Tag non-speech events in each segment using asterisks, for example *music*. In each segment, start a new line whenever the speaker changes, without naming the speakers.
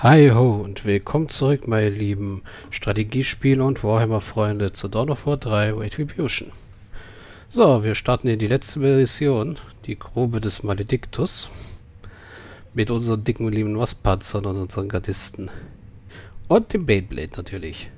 Hi ho und willkommen zurück, meine lieben Strategiespiele und Warhammer-Freunde zu Dawn of War 3 Retribution. So, wir starten in die letzte Mission, die Grube des Maledictus, mit unseren dicken lieben Waspanzern und unseren Gardisten. Und dem Beyblade natürlich.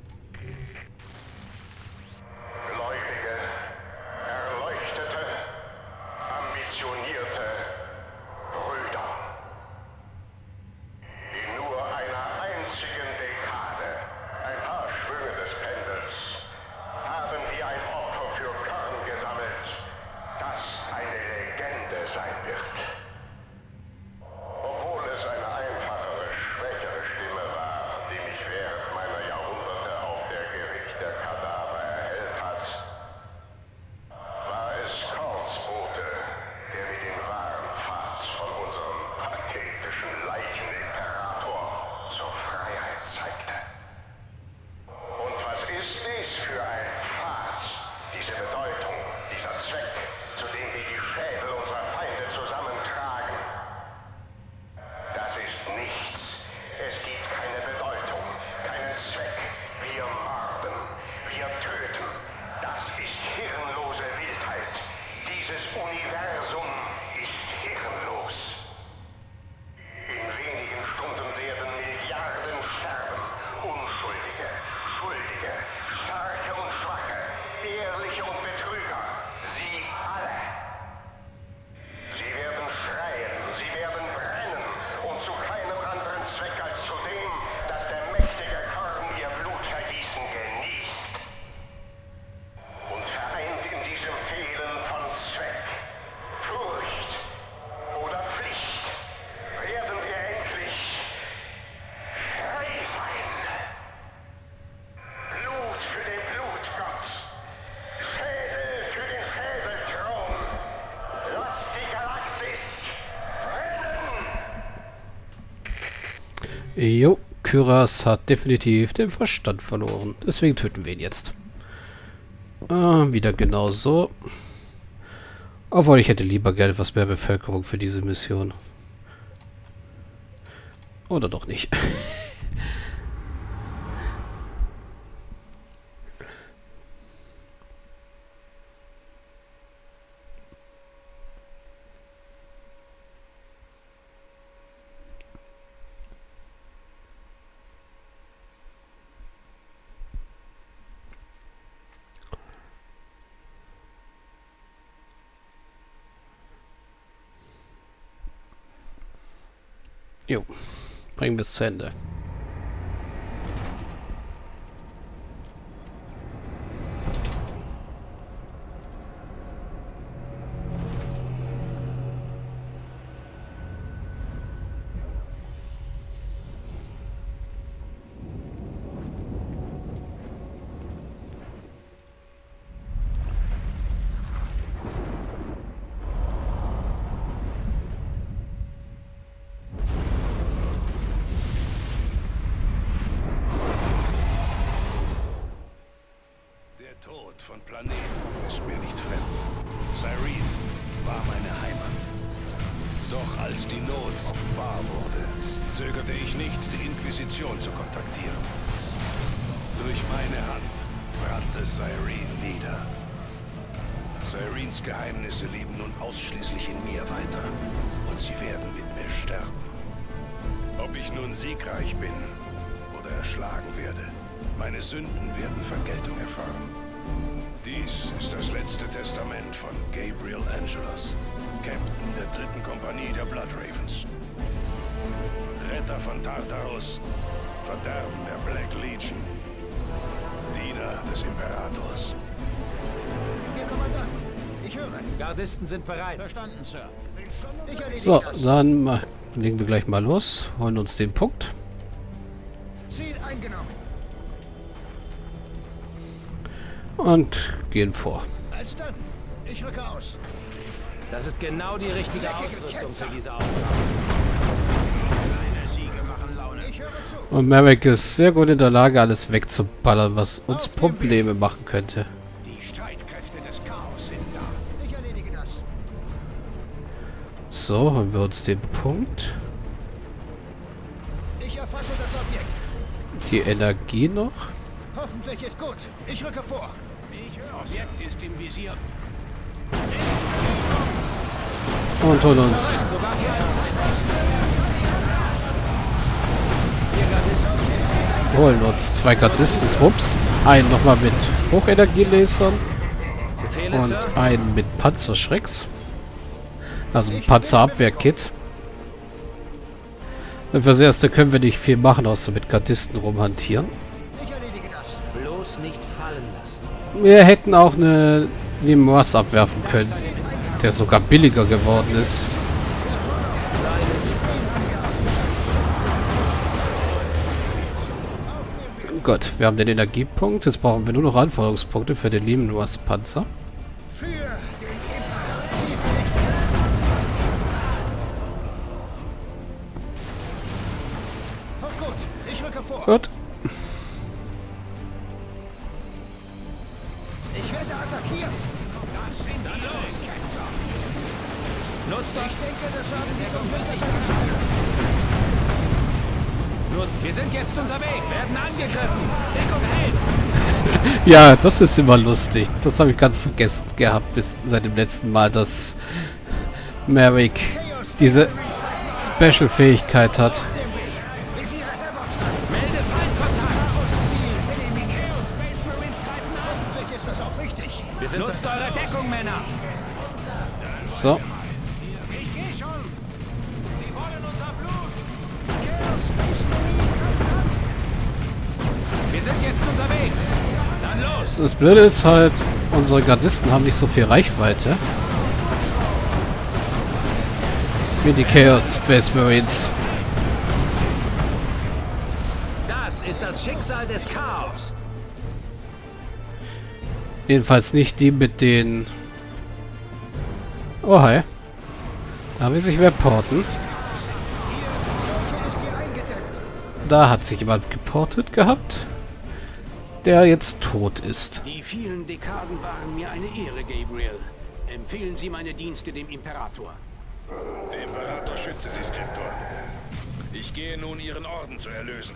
Jo, Kyras hat definitiv den Verstand verloren. Deswegen töten wir ihn jetzt. Ah, wieder genau so. Obwohl, ich hätte lieber Geld etwas mehr Bevölkerung für diese Mission. Oder doch nicht. *laughs* Jo, bringen wir es zu Ende.
Von Planeten ist mir nicht fremd. Cyrene war meine Heimat. Doch als die Not offenbar wurde, zögerte ich nicht, die Inquisition zu kontaktieren. Durch meine Hand brannte Cyrene nieder. Cyrenes Geheimnisse leben nun ausschließlich in mir weiter. Und sie werden mit mir sterben. Ob ich nun siegreich bin oder erschlagen werde, meine Sünden werden Vergeltung erfahren. Dies ist das letzte Testament von Gabriel Angelos, Captain der dritten Kompanie der Blood Ravens. Retter von Tartarus, Verderben der Black Legion, Diener des Imperators.
Herr Kommandant, ich höre. Gardisten sind bereit.
Verstanden, Sir.
So, dann legen wir gleich mal los, holen uns den Punkt.
Ziel eingenommen.
Und gehen vor.
Dann. Ich rücke aus.
Das ist genau die richtige Ausrüstung für diese Aufgabe.
Und Merrick ist sehr gut in der Lage, alles wegzuballern, was uns Probleme machen könnte. So, holen wir uns den Punkt.
Ich
erfasse das Objekt.
Die Energie noch.
Hoffentlich ist gut. Ich rücke vor. Objekt ist im Visier.
Und holen uns.
Gardisten.
Holen uns zwei Gardistentrupps. Einen nochmal mit Hochenergielasern. Und einen mit Panzerschrecks. Also ein Panzerabwehrkit. Und fürs Erste können wir nicht viel machen, außer mit Gardisten rumhantieren. Wir hätten auch eine Limois abwerfen können, der sogar billiger geworden ist. Gut, wir haben den Energiepunkt. Jetzt brauchen wir nur noch Anforderungspunkte für den Limois Ja, das ist immer lustig. Das habe ich ganz vergessen gehabt bis seit dem letzten Mal, dass Merrick diese Special-Fähigkeit hat. Blöde ist halt, unsere Gardisten haben nicht so viel Reichweite. Wie die Chaos Space Marines.
Das ist das Schicksal des Chaos.
Jedenfalls nicht die mit den... Oh, hi. Da will sich wer porten. Da hat sich jemand geportet gehabt, der jetzt tot ist.
Die vielen Dekaden waren mir eine Ehre, Gabriel. Empfehlen Sie meine Dienste dem Imperator.
Der Imperator schütze Sie, Skriptor. Ich gehe nun, Ihren Orden zu erlösen.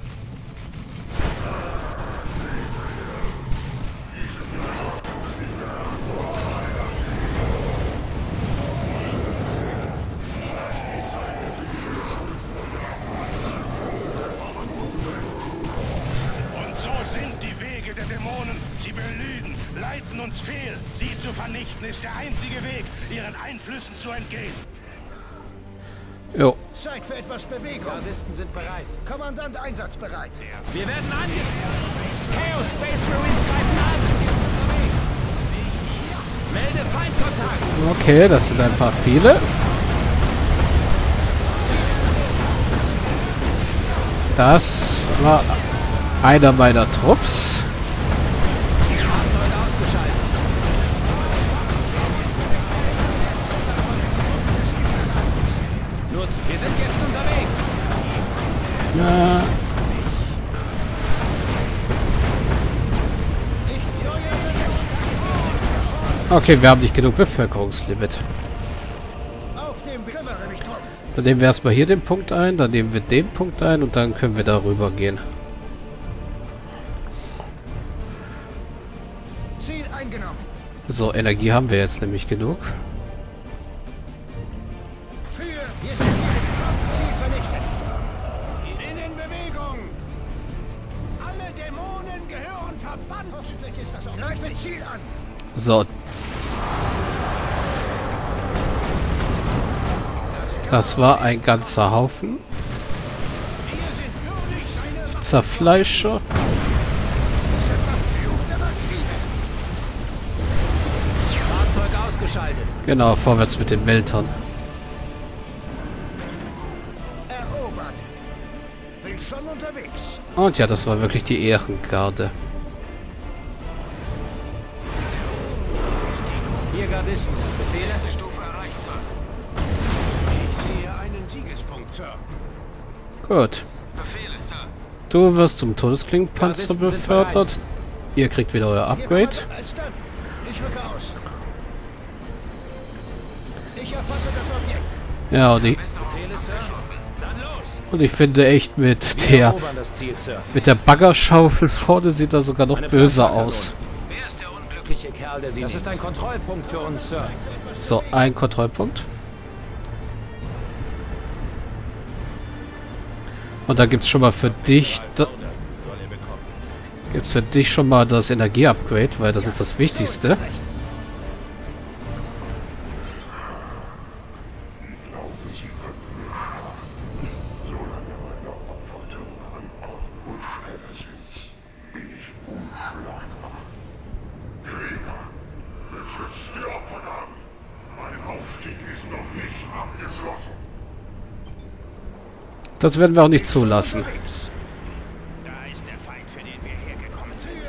Uns fehl. Sie zu vernichten ist der einzige Weg, ihren Einflüssen zu entgehen.
Jo,
Zeit für etwas Bewegung.
Gardisten sind bereit.
Kommandant einsatzbereit.
Wir werden angegriffen. Chaos Space Marines greifen an. Melde Feindkontakt.
okay, das sind ein paar viele. Das war einer meiner Trupps. Okay, wir haben nicht genug Bevölkerungslimit. Dann nehmen wir erstmal hier den Punkt ein, dann nehmen wir den Punkt ein und dann können wir darüber gehen. So, Energie haben wir jetzt nämlich genug. So. Das war ein ganzer Haufen. Zerfleischer. Genau, vorwärts mit den Meltern. Und ja, das war wirklich die Ehrengarde.
Hier Gardisten. Befehle.
Stufe erreicht, Sir.
Ich sehe einen Siegespunkt, Sir.
Gut.
Befehle, Sir.
Du wirst zum Todesklingenpanzer
sind
befördert. Ihr kriegt wieder euer Upgrade.
Kommandant, als dann. Ich rücke aus. Ich erfasse das Objekt.
Ja, und
los.
Und ich finde echt mit der mit der Baggerschaufel vorne sieht er sogar noch böser aus.
Unglückliche Kerl, der Sie Das ist ein Kontrollpunkt für uns, Sir.
So, ein Kontrollpunkt. Und da gibt's schon mal für dich da, gibt's für dich schon mal das Energie-Upgrade, weil das ist das Wichtigste. Das werden wir auch nicht zulassen.
Da ist der Feind, für den wir hergekommen sind.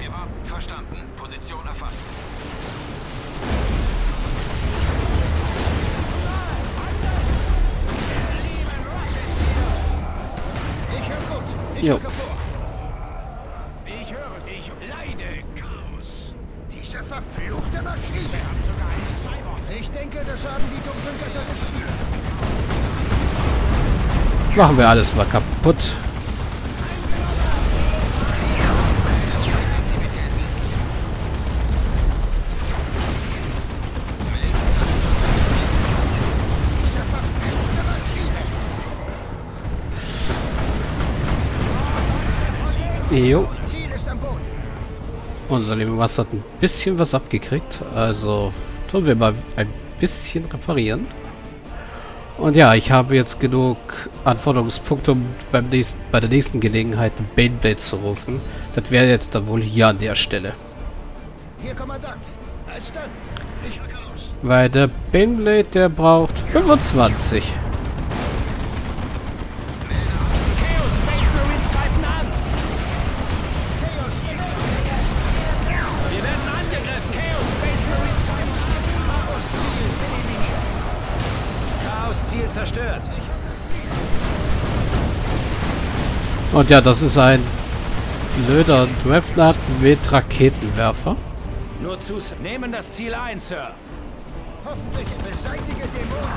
Wir warten. Verstanden. Position erfasst.
Ich höre gut. Ich
Jo.
rücke vor. Ich höre, ich leide Chaos. Diese verfluchte Maschine. Wir haben sogar einen Cyborg. Ich denke, das haben die dunklen Götter gespürt.
Machen wir alles mal kaputt. Jo. Unser lieber Wasser hat ein bisschen was abgekriegt. Also tun wir mal ein bisschen reparieren. Und ja, ich habe jetzt genug Anforderungspunkte, um beim nächsten, bei der nächsten Gelegenheit einen Baneblade zu rufen. Das wäre jetzt dann wohl hier an der Stelle.
Hier, Kommandant. Als dann. Ich rücke aus.
Weil der Baneblade, der braucht 25. Und ja, das ist ein blöder Dreadnought mit Raketenwerfer.
Nur zu... Nehmen das Ziel ein, Sir!
Hoffentlich beseitige Dämonen.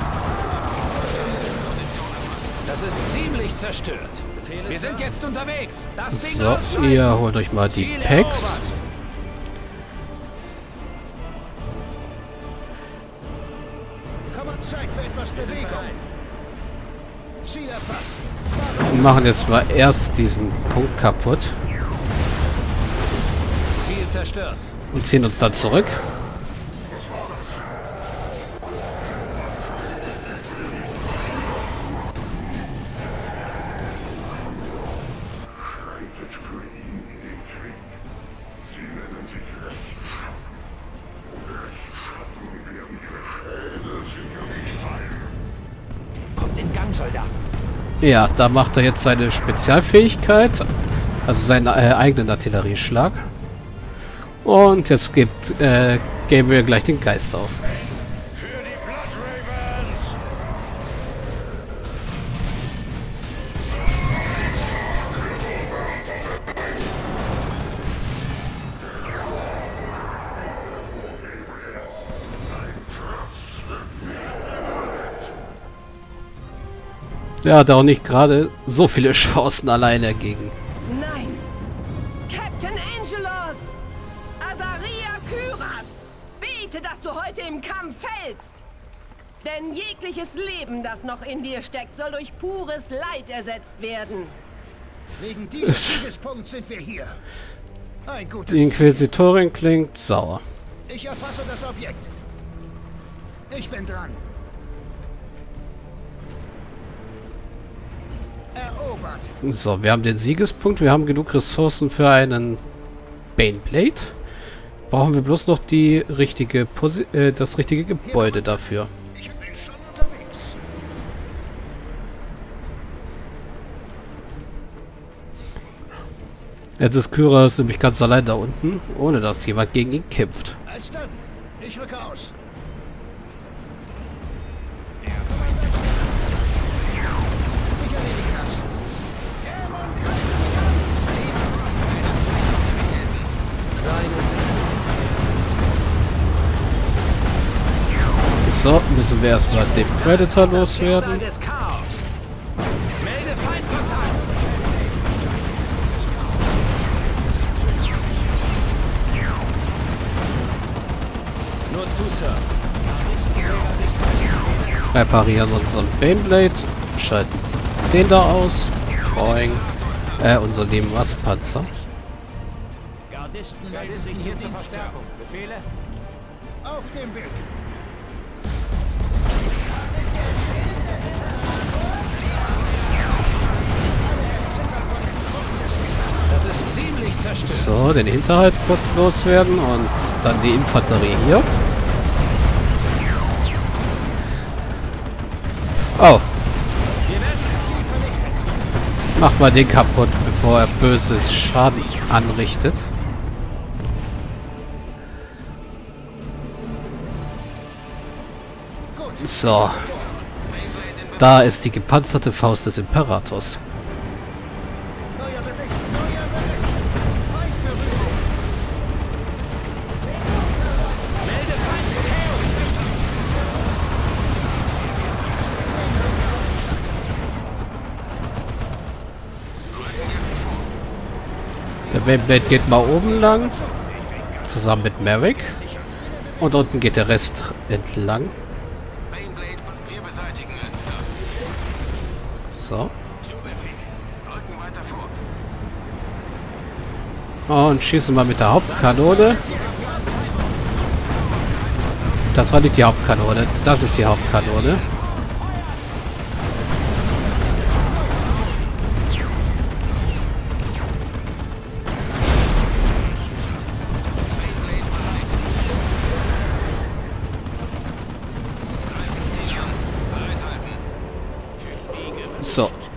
Das ist ziemlich zerstört. Wir sind jetzt unterwegs. Das Ding
So, ihr holt euch mal die Packs.
Komm und Zeit für etwas Bewegung.
Und machen jetzt mal erst diesen Punkt kaputt. Und ziehen uns dann zurück. Ja, da macht er jetzt seine Spezialfähigkeit. Also seinen äh, eigenen Artillerieschlag. Und jetzt gibt, äh, geben wir gleich den Geist auf. Der hat auch nicht gerade so viele *laughs* Chancen alleine gegen.
Nein! Captain Angelos! Azaria Kyras! Bete, dass du heute im Kampf fällst! Denn jegliches Leben, das noch in dir steckt, soll durch pures Leid ersetzt werden.
Wegen dieses Siegespunkts sind wir hier. Ein gutes
Die Inquisitorin klingt sauer.
Ich erfasse das Objekt. Ich bin dran.
So, wir haben den Siegespunkt. Wir haben genug Ressourcen für einen Baneblade. Brauchen wir bloß noch die richtige Posi äh, das richtige Gebäude dafür. Jetzt ist Kyros nämlich ganz allein da unten, ohne dass jemand gegen ihn kämpft.
Als dann. Ich rücke aus.
Müssen wir erstmal den Predator loswerden. Reparieren unseren Baneblade. Schalten den da aus. Freuen. Äh, unser lieben Rastpanzer.
Gardisten melden sich zur Verstärkung. Befehle?
Auf dem Weg.
So, den Hinterhalt kurz loswerden und dann die Infanterie hier. Oh. Mach mal den kaputt, bevor er böses Schaden anrichtet. So. Da ist die gepanzerte Faust des Imperators. Beyblade geht mal oben lang. Zusammen mit Merrick. Und unten geht der Rest entlang. So. Und schießen wir mit der Hauptkanone. Das war nicht die Hauptkanone. Das ist die Hauptkanone.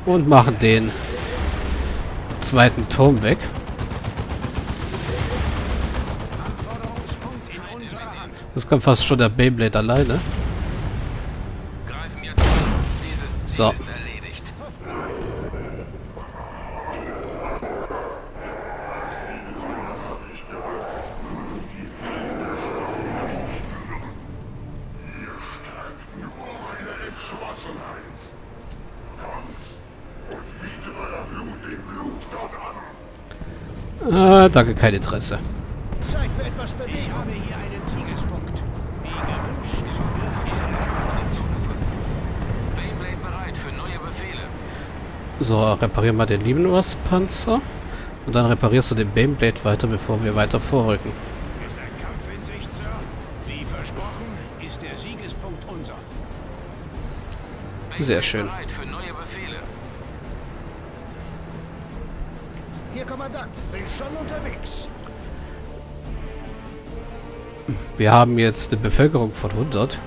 Und machen den zweiten Turm weg. Das kommt fast schon der Beyblade alleine. So.
ist erledigt.
Danke, kein Interesse.
Zeit für etwas
Ich
Bewegung.
habe hier einen Siegespunkt. Wie gewünscht. Position erfasst. Baneblade bereit für neue Befehle.
So, reparieren wir den lieben Panzer. Und dann reparierst du den Baneblade weiter, bevor wir weiter vorrücken.
Ist ein Kampf in Sicht, Sir?
Wie versprochen, ist der Siegespunkt unser.
Sehr schön.
Bereit für neue Befehle.
Hier, Kommandant. Bin schon unterwegs.
Wir haben jetzt eine Bevölkerung von 100.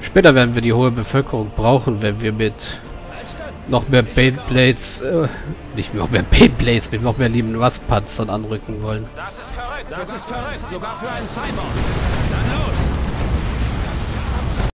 Später werden wir die hohe Bevölkerung brauchen, wenn wir mit noch mehr Baneblades, äh, nicht noch mehr Baneblades, mit noch mehr lieben Rustpanzern anrücken wollen.
Das ist verrückt. Das ist verrückt. Sogar für einen Cyborg.